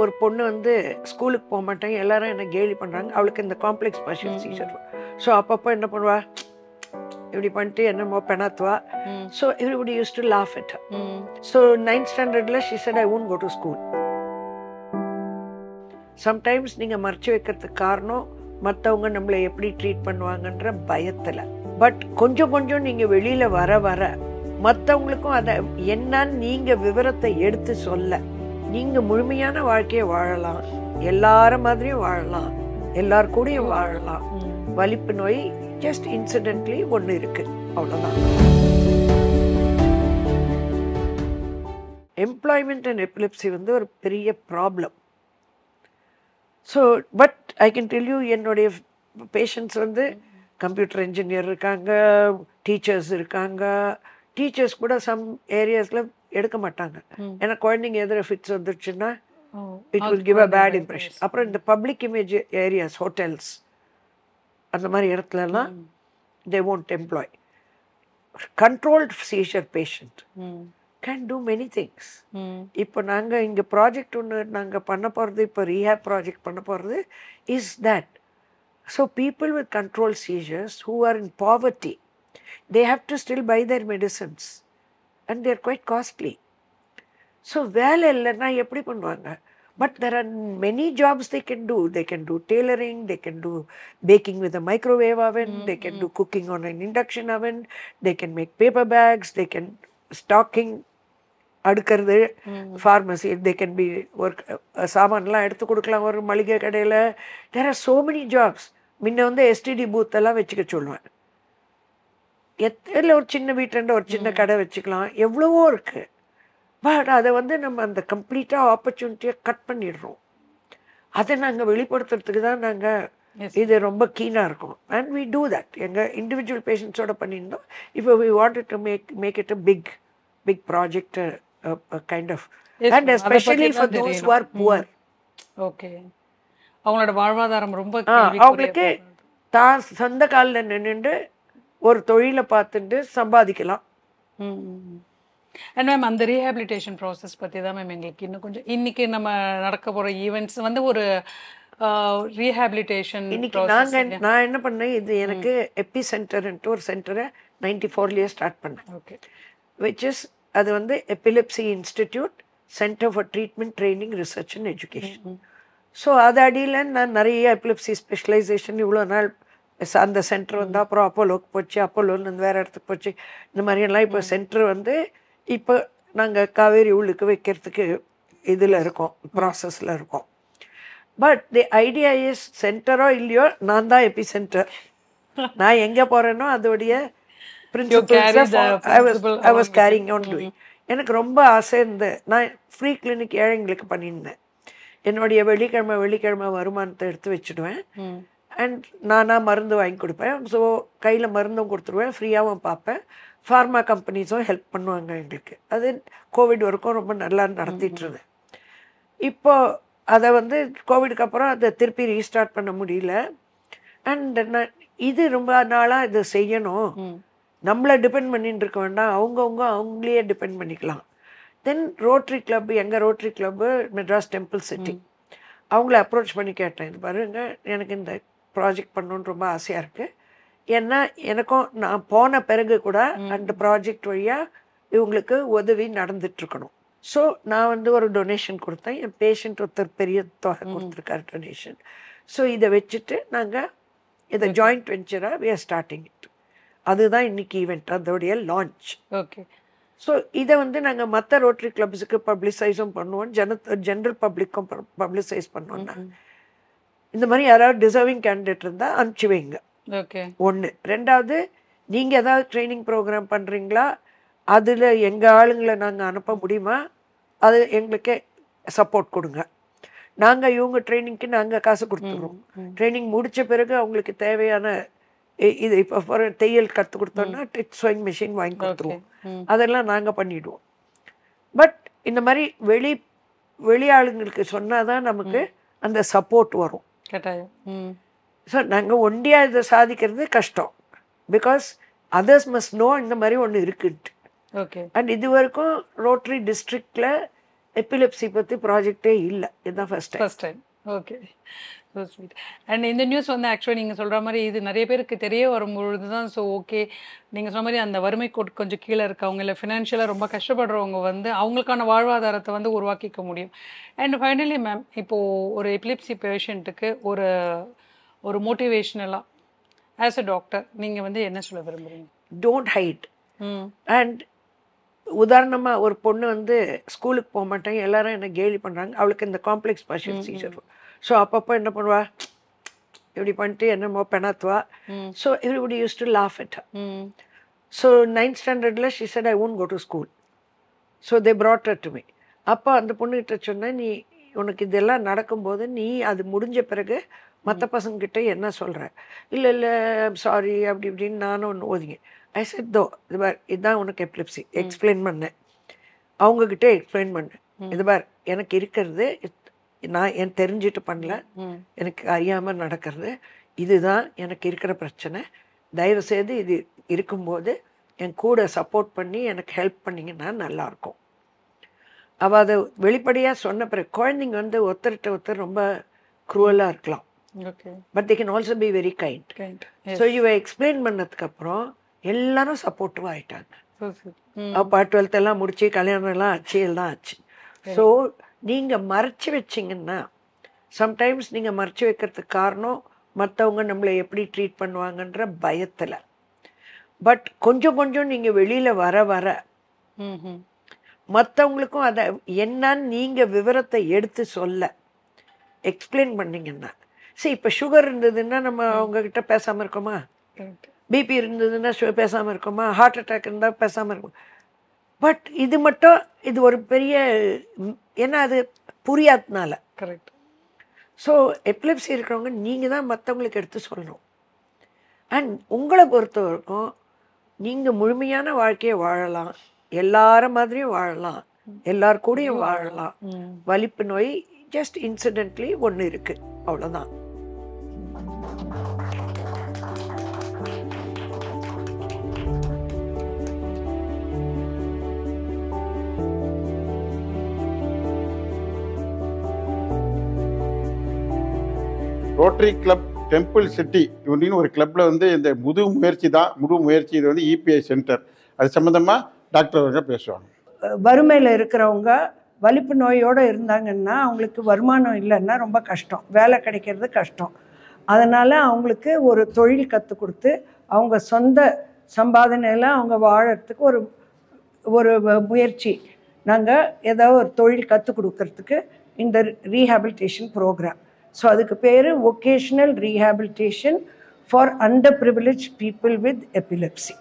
ஒரு பொண்ணு வந்து ஸ்கூலுக்கு போக மாட்டாங்க. எல்லாரும் என்ன கேலி பண்ணுறாங்க அவளுக்கு இந்த காம்ப்ளெக்ஸ் பர்ஷன் சீசர் ஸோ அப்பப்போ என்ன பண்ணுவா? இப்படி பண்ணிட்டு என்னமோ பெணாத்துவா. So to laugh at her. ம், ஸோ நைன்த் ஸ்டாண்டர்டில் she said I won't go to school. Sometimes நீங்கள் மறைச்சு வைக்கிறதுக்கு காரணம் மற்றவங்க நம்மளை எப்படி ட்ரீட் பண்ணுவாங்கன்ற பயத்தில். பட் கொஞ்சம் கொஞ்சம் நீங்கள் வெளியில் வர வர மற்றவங்களுக்கும் அதை என்னன்னு நீங்கள் விவரத்தை எடுத்து சொல்ல. நீங்கள் முழுமையான வாழ்க்கையை வாழலாம். எல்லார மாதிரியும் வாழலாம். எல்லார் கூடயும் வாழலாம். வலிப்பு நோய் ஜஸ்ட் இன்சிடென்ட்லி ஒன்று இருக்கு. அவ்வளோதான் எம்ப்ளாய்மெண்ட் அண்ட் எப்பிலிப்சி வந்து ஒரு பெரிய problem so but I can tell you என்னுடைய பேஷண்ட்ஸ் வந்து கம்ப்யூட்டர் இன்ஜினியர் இருக்காங்க டீச்சர்ஸ் இருக்காங்க. டீச்சர்ஸ் கூட சம் ஏரியாஸில் எடுக்க மாட்டாங்க. ஏன்னா குழந்தைங்க எதிர ஃபிட்ஸ் வந்துருச்சுன்னா it will give a bad impression அப்புறம் இந்த பப்ளிக் இமேஜ் ஏரியாஸ் ஹோட்டல்ஸ் அந்த மாதிரி இடத்துலலாம் they won't employ controlled seizure patient can do many things இப்போ நாங்கள் இங்கே ப்ராஜெக்ட் ஒன்று நாங்கள் பண்ண போகிறது இப்போ ரீஹேப் ப்ராஜெக்ட் பண்ண போகிறது is that so people with control seizures who are in poverty they have to still buy their medicines and they're quite costly so வேலை இல்லைன்னா எப்படி பண்ணுவாங்க? But there are many jobs they can do they can do tailoring they can do baking with a microwave oven they can do cooking on an induction oven they can make paper bags they can stocking அடுக்கிறது pharmacy they can be ஒரு சாமான்லாம் எடுத்து கொடுக்கலாம் ஒரு மளிகை கடையில். There are so many jobs முன்ன வந்து STD booth எல்லாம் வச்சுக்க சொல்லுவேன். எத் இல்லை ஒரு சின்ன வீட்டில் ஒரு சின்ன கடை வச்சுக்கலாம். எவ்வளவோ இருக்குது பட் அதை வந்து நம்ம அந்த கம்ப்ளீட்டாக ஆப்பர்ச்சுனிட்டியை கட் பண்ணிடுறோம். அதை நாங்கள் வெளிப்படுத்துறதுக்கு தான் நாங்கள். இது ரொம்ப கீனாக இருக்கும். அண்ட் வி டூ தட் எங்கள் இண்டிவிஜுவல் பேஷண்ட்ஸோட பண்ணியிருந்தோம். இப்போ we wanted to make make it a big big project kind of and especially for those. Are poor okay அவங்களோட வாழ்வாதாரம் ரொம்ப அவங்களுக்கு. தான் சொந்த காலில் நின்றுட்டு ஒரு தொழிலை பார்த்துட்டு சம்பாதிக்கலாம். அண்ட் மேம் அந்த ரீஹாபிலிட்டேஷன் ப்ராசஸ் பற்றி தான் மேம் எங்களுக்கு இன்னும் கொஞ்சம் இன்னைக்கு நம்ம நடக்க போகிற ஈவெண்ட்ஸ் வந்து ஒரு ரீஹாபிலிட்டேஷன் இன்னைக்கு நாங்கள் நான் என்ன பண்ணேன் இது எனக்கு எப்பி சென்டர்ன்ட்டு ஒரு சென்டரை நைன்டி ஃபோர்லேயே ஸ்டார்ட் பண்ணேன். ஓகே. விச் இஸ் அது வந்து epilepsy institute centre for treatment training research and education so அது அடியில் நான் நிறைய எபிலிப்சி ஸ்பெஷலைசேஷன் இவ்வளோ நாள் அந்த சென்டர் வந்து அப்புறம் அப்போலோக்கு போச்சு அப்போலோன்னு வேறு இடத்துக்கு போச்சு. இந்த மாதிரியெல்லாம் இப்போ சென்டர் வந்து இப்போ நாங்கள் காவேரி உள்ளுக்கு வைக்கிறதுக்கு இதில் இருக்கோம் ப்ராசஸில் இருக்கோம். பட் தி ஐடியா இஸ் சென்டரோ இல்லையோ நான் தான் எபி சென்டர் நான் எங்கே போகிறேனோ அதோடைய டூயிங் எனக்கு ரொம்ப ஆசை இருந்து நான் ஃப்ரீ கிளினிக் ஏழைங்களுக்கு பண்ணியிருந்தேன். என்னுடைய வெள்ளிக்கிழமை வெள்ளிக்கிழமை வருமானத்தை எடுத்து வச்சுடுவேன். ம் அண்ட் நானாக மருந்து வாங்கி கொடுப்பேன். ஸோ கையில் மருந்தும் கொடுத்துருவேன். ஃப்ரீயாகவும் பார்ப்பேன். ஃபார்மா கம்பெனிஸும் ஹெல்ப் பண்ணுவாங்க எங்களுக்கு. அது கோவிட் வரைக்கும் ரொம்ப நல்லா நடத்திட்டு இருந்தேன் இப்போ அதை வந்து கோவிடுக்கு அப்புறம் அதை திருப்பி ரீஸ்டார்ட் பண்ண முடியல. அண்ட் நான் இது ரொம்ப நாளாக இது செய்யணும். நம்மளை டிபெண்ட் பண்ணிட்டு இருக்க வேண்டாம். அவங்கவுங்க அவங்களையே டிபெண்ட் பண்ணிக்கலாம். தென் ரோட்ரி கிளப் எங்கள் Rotary Club Madras Temple City அவங்கள அப்ரோச் பண்ணி கேட்டேன். இது பாருங்க எனக்கு இந்த ப்ராஜெக்ட் பண்ணணுன்னு ரொம்ப ஆசையாக இருக்குது ஏன்னா எனக்கும் நான் போன பிறகு கூட அந்த ப்ராஜெக்ட் வழியாக இவங்களுக்கு உதவி நடந்துட்டுருக்கணும். ஸோ நான் வந்து ஒரு டொனேஷன் கொடுத்தேன். என் பேஷண்ட் ஒருத்தர் பெரிய தொகை கொடுத்துருக்காரு டொனேஷன் ஸோ இதை வச்சுட்டு நாங்கள் இதை ஜாயிண்ட் வெஞ்சராக we are ஸ்டார்டிங் இட் அதுதான் இன்னைக்கு ஈவெண்ட் அதோடைய லான்ச் ஓகே ஸோ இதை வந்து நாங்கள் மற்ற ரோட்டரி கிளப்ஸுக்கு பப்ளிசைஸும் பண்ணுவோம். ஜன ஜென்ரல் பப்ளிக்கும் பப்ளிசைஸ் பண்ணுவோம்னா இந்த மாதிரி யாராவது டிசர்விங் கேண்டிடேட் இருந்தால் அனுப்பிச்சி வைங்க. ஓகே ஒன்று ரெண்டாவது நீங்கள் ஏதாவது ட்ரைனிங் ப்ரோக்ராம் பண்ணுறீங்களா அதில் எங்கள் ஆளுங்களை நாங்கள் அனுப்ப முடியுமா? அது எங்களுக்கு சப்போர்ட் கொடுங்க. நாங்கள் இவங்க ட்ரைனிங்க்கு நாங்கள் காசு கொடுத்துருவோம் ட்ரைனிங் முடித்த பிறகு அவங்களுக்கு தேவையான இது இப்போ தையல் கற்றுக் கொடுத்தோம்னா டிச் ஸ்விங் மிஷின் வாங்கி கொடுத்துருவோம். அதெல்லாம் நாங்கள் பண்ணிடுவோம். பட் இந்த மாதிரி வெளி வெளி ஆளுங்களுக்கு சொன்னால் தான் நமக்கு அந்த சப்போர்ட் வரும். கட்டாயம். ஸோ நாங்கள் ஒண்டியாக இதை சாதிக்கிறது கஷ்டம். பிகாஸ் அதர்ஸ் மஸ்ட் நோ இந்த மாதிரி ஒன்று இருக்குன்ட்டு. ஓகே அண்ட் இது வரைக்கும் ரோட்ரி டிஸ்ட்ரிக்டில் எபிலெப்சி பற்றி ப்ராஜெக்டே இல்லை. இதுதான் first time first time okay so sweet and இந்த நியூஸ் வந்து ஆக்சுவலி நீங்கள் சொல்கிற மாதிரி இது நிறைய பேருக்கு தெரிய வரும்பொழுது தான் ஸோ ஓகே நீங்கள் சொன்ன மாதிரி அந்த வறுமை கோட் கொஞ்சம் கீழே இருக்கவங்க இல்லை ஃபினான்ஷியலாக ரொம்ப கஷ்டப்படுறவங்க வந்து அவங்களுக்கான வாழ்வாதாரத்தை வந்து உருவாக்கிக்க முடியும். அண்ட் ஃபைனலி மேம் இப்போது ஒரு எபிலிப்சி பேஷண்ட்டுக்கு ஒரு ஒரு மோட்டிவேஷ்னலாக ஆஸ் அ டாக்டர் நீங்கள் வந்து என்ன சொல்ல விரும்புகிறீங்க டோன்ட் ஹைட் அண்ட் உதாரணமாக ஒரு பொண்ணு வந்து ஸ்கூலுக்கு போக மாட்டாங்க. எல்லாரும் என்ன கேலி பண்ணுறாங்க அவளுக்கு இந்த காம்ப்ளெக்ஸ் பர்ஷன் சீசர் ஸோ அப்பப்போ என்ன பண்ணுவா? இப்படி பண்ணிட்டு என்னமோ பெணாத்துவா. So everybody use to laugh it so ninth ஸ்டாண்டர்டில் she said I won't go to school so they her to me அப்போ அந்த பொண்ணுகிட்ட சொன்னேன் நீ உனக்கு இதெல்லாம் நடக்கும்போது நீ அது முடிஞ்ச பிறகு மற்ற பசங்கக்கிட்ட என்ன சொல்கிற இல்லை இல்லை சாரி அப்படி இப்படின்னு நானும் ஒன்று ஓதிங்க ஐ said தோ இது பார் இதுதான் உனக்கு எப்லிப்சி எக்ஸ்பிளைன் பண்ணேன். அவங்கக்கிட்ட எக்ஸ்பிளைன் பண்ணேன். இது பார் எனக்கு இருக்கிறது நான் என் தெரிஞ்சுட்டு பண்ணல. எனக்கு அறியாமல் நடக்கிறது. இதுதான் எனக்கு இருக்கிற பிரச்சனை. தயவு செய்து இது இருக்கும்போது என் கூட சப்போர்ட் பண்ணி எனக்கு ஹெல்ப் பண்ணிங்கன்னா நல்லாயிருக்கும் அவள் அதை வெளிப்படையாக சொன்ன பிறகு குழந்தைங்க வந்து ஒருத்தர்கிட்ட ஒருத்தர் ரொம்ப க்ரூவலாக இருக்கலாம். But they can also be very kind kind so இவ எக்ஸ்பிளைன் பண்ணதுக்கப்புறம் எல்லாரும் சப்போர்ட்டிவாக ஆயிட்டாங்க. அப்போ டுவெல்த் எல்லாம் முடிச்சு கல்யாணம் எல்லாம் ஆச்சு எல்லாம் ஆச்சு. ஸோ நீங்கள் மறைச்சு வச்சிங்கன்னா சம்டைம்ஸ் நீங்கள் மறைச்சு வைக்கிறதுக்கு காரணம் மற்றவங்க நம்மளை எப்படி ட்ரீட் பண்ணுவாங்கன்ற பயத்தில். பட் கொஞ்சம் கொஞ்சம் நீங்கள் வெளியில் வர வர ம் ம் மற்றவங்களுக்கும் அதை என்னன்னு நீங்கள் விவரத்தை எடுத்து சொல்ல எக்ஸ்பிளைன் பண்ணீங்கன்னா சரி இப்போ சுகர் இருந்ததுன்னா நம்ம அவங்கக்கிட்ட பேசாமல் இருக்கோமா? பிபி இருந்ததுன்னா சு- பேசாம இருக்குமா? ஹார்ட் அட்டாக் இருந்தால் பேசாமல் இருக்கும்? பட் இது மட்டும் இது ஒரு பெரிய ஏன்னா அது புரியாதனால கரெக்ட் ஸோ எப்லெப்சி இருக்கிறவங்க நீங்கள் தான் மற்றவங்களுக்கு எடுத்து சொல்லணும். அண்ட் உங்களை பொறுத்த வரைக்கும் நீங்கள் முழுமையான வாழ்க்கையை வாழலாம். எல்லார மாதிரியும் வாழலாம். எல்லார் கூடயும் வாழலாம். வலிப்பு நோய் ஜஸ்ட் இன்சிடென்ட்லி ஒன்று இருக்குது அவ்வளோதான் ரோட்டரி கிளப் டெம்பிள் சிட்டி இப்படின்னு ஒரு கிளப்பில் வந்து இந்த முது முயற்சி தான். முழு முயற்சி இது வந்து இபிஐ சென்டர் அது சம்மந்தமாக டாக்டர் அவர்கள் பேசுவாங்க. வறுமையில் இருக்கிறவங்க வலிப்பு நோயோடு இருந்தாங்கன்னா அவங்களுக்கு வருமானம் இல்லைன்னா ரொம்ப கஷ்டம். வேலை கிடைக்கிறது கஷ்டம். அதனால் அவங்களுக்கு ஒரு தொழில் கற்றுக் கொடுத்து அவங்க சொந்த சம்பாதனையில் அவங்க வாழறதுக்கு ஒரு ஒரு முயற்சி. நாங்கள் ஏதோ ஒரு தொழில் கற்றுக் கொடுக்கறதுக்கு இந்த ரீஹாபிலிட்டேஷன் ப்ரோக்ராம் ஸோ அதுக்கு பேர் occupational rehabilitation for under privilege people with epilepsy